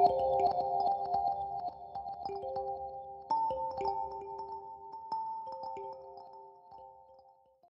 you